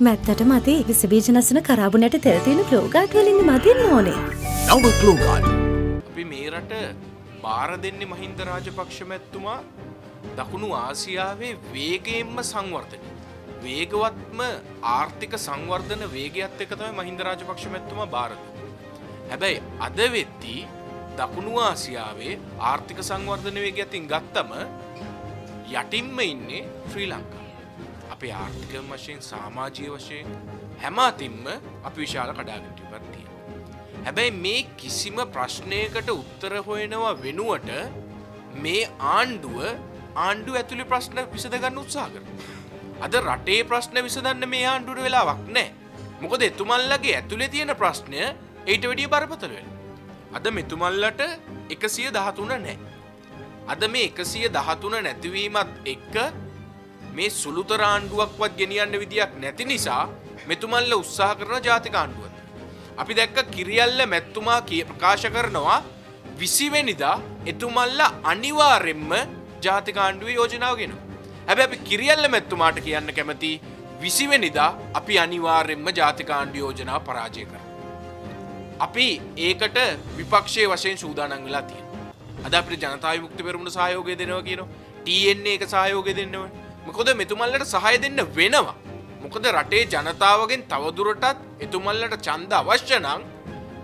මැත්තට මති විසබීජනසන කරාබුනට තෙල්තියෙන ප්ලෝගාට් වලින් මතින්න ඕනේ. නව කලෝගාඩ් අපි මේ රට බාර දෙන්නේ මහින්ද රාජපක්ෂ මැත්තුමා දකුණු ආසියාවේ වේගයෙන්ම සංවර්ධනය. වේගවත්ම ආර්ථික සංවර්ධන වේගයත් එක තමයි මහින්ද රාජපක්ෂ මැත්තුමා බාරද. හැබැයි අද වෙද්දී දකුණු ආසියාවේ ආර්ථික සංවර්ධන වේගයක්තින් ගත්තම යටින්ම ඉන්නේ ශ්‍රී ලංකා. අපේ ආර්ථික වශයෙන් සාමාජීය වශයෙන් හැම අතින්ම අපි විශාල කඩාගට පත්තිය. හැබැයි මේ කිසිම ප්‍රශ්නයකට උත්තර හොයනවා වෙනුවට මේ ආණ්ඩුව ආණ්ඩු ඇතුළි ප්‍රශ්න විසඳගන්න උත්සා කර. අද රටේ ප්‍රශ්න විසඳන්න මේ ආණ්ඩුර වෙලාවක් නෑ. මොකද එතුමල්ලගේ ඇතුළේ තියෙන ප්‍රශ්නය ඒට වැඩිය බරපතලවෙල්. අද මෙතුමල්ලට එකසිය දහතුන නෑ. අද මේ එකසිය දහතුන නැතිවීමත් එක්ක මේ සුළුතර ආණ්ඩුවක්වත් ගෙනියන්න විදියක් නැති නිසා මෙතුමල්ල උත්සාහ කරන ජාතික ආණ්ඩුවත්. අපි දැක්ක කිරියල්ල මැත්තුමා කිය ප්‍රකාශ කරනවා විසිවෙනිදා එතුමල්ල අනිවාරෙන්ම ජාතිකාණ්ඩුව යෝජනාවගෙන. හැබැ අපි කිරියල්ල මැත්තුමාට කියන්න කැමති විසිවෙනිදා අපි අනිවාර්යෙන්ම ජාතිකාණ්ඩු යෝජනාව පරාජය කර. අපි ඒකට විපක්ෂය වශයෙන් සූදානන් වෙලා තිය. අද අපට ජනතාව මුක්ති පෙරුණු සහයෝගය දෙනවා කියන TNන්නේ එක සහයෝගය දෙන්නව මොකොද මෙතුමල්ලට සහය දෙන්න වෙනවා. මොකද රටේ ජනතාවගෙන් තවදුරටත් එතුමල්ලට චන්ද අවශ්‍යනං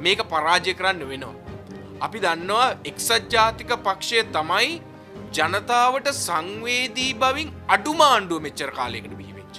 මේක පරාජය කරන්න වෙනවා. අපි දන්නවා එක්සත් ජාතික පක්ෂය තමයි ජනතාවට සංවේදී බවින් අඩුමාණ්ඩුව මෙච්චර කාලයකට බිහිවෙච්ච.